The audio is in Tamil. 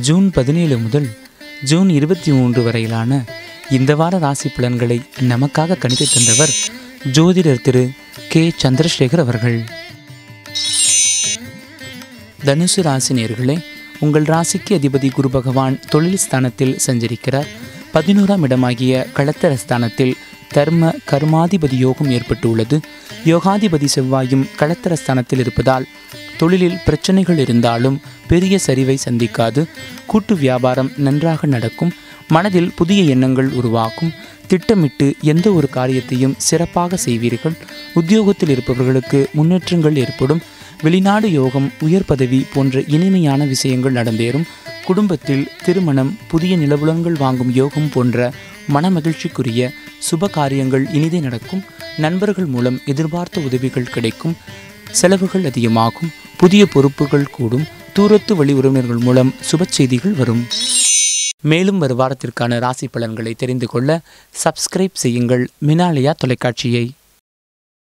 ஜூன் பதினேழு முதல் ஜூன் இருபத்தி மூன்று வரையிலான இந்த வார ராசி பலன்களை நமக்காக கணித்து தந்தவர் ஜோதிடர் திரு கே. சந்திரசேகர் அவர்கள். தனுசு ராசி நேர்களே உங்கள் ராசிக்கு அதிபதி குரு பகவான் தொழில் ஸ்தானத்தில் சஞ்சரிக்கிறார். பதினோராம் இடமாகிய களத்தர ஸ்தானத்தில் தர்ம கர்மாதிபதி யோகம் ஏற்பட்டுள்ளது. யோகாதிபதி செவ்வாயும் களத்தர ஸ்தானத்தில் இருப்பதால் தொழிலில் பிரச்சனைகள் இருந்தாலும் பெரிய சரிவை சந்திக்காது. கூட்டு வியாபாரம் நன்றாக நடக்கும். மனதில் புதிய எண்ணங்கள் உருவாக்கும். திட்டமிட்டு எந்த ஒரு காரியத்தையும் சிறப்பாக செய்வீர்கள். உத்தியோகத்தில் இருப்பவர்களுக்கு முன்னேற்றங்கள் ஏற்படும். வெளிநாடு யோகம் உயர் பதவி போன்ற இனிமையான விஷயங்கள் நடந்தேறும். குடும்பத்தில் திருமணம் புதிய நிலவுலங்கள் வாங்கும் யோகம் போன்ற மனமகிழ்ச்சிக்குரிய சுப காரியங்கள் இனிதே நடக்கும். நண்பர்கள் மூலம் எதிர்பார்த்த உதவிகள் கிடைக்கும். செலவுகள் அதிகமாகும். புதிய பொறுப்புகள் கூடும். தூரத்து வழி உறவினர்கள் மூலம் சுப செய்திகள் வரும். மேலும் ஒரு வாரத்திற்கான ராசி பலன்களை தெரிந்து கொள்ள சப்ஸ்கிரைப் செய்யுங்கள். மினாலயா தொலைக்காட்சியை.